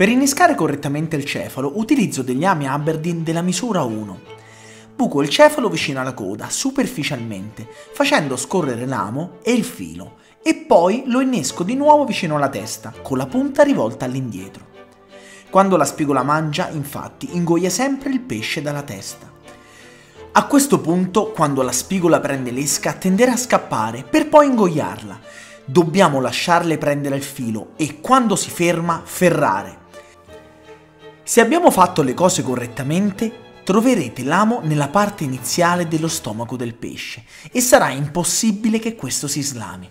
Per innescare correttamente il cefalo utilizzo degli ami Aberdeen della misura 1. Buco il cefalo vicino alla coda, superficialmente, facendo scorrere l'amo e il filo, e poi lo innesco di nuovo vicino alla testa, con la punta rivolta all'indietro. Quando la spigola mangia, infatti, ingoia sempre il pesce dalla testa. A questo punto, quando la spigola prende l'esca, tenderà a scappare per poi ingoiarla. Dobbiamo lasciarle prendere il filo e quando si ferma, ferrare. Se abbiamo fatto le cose correttamente, troverete l'amo nella parte iniziale dello stomaco del pesce e sarà impossibile che questo si slami.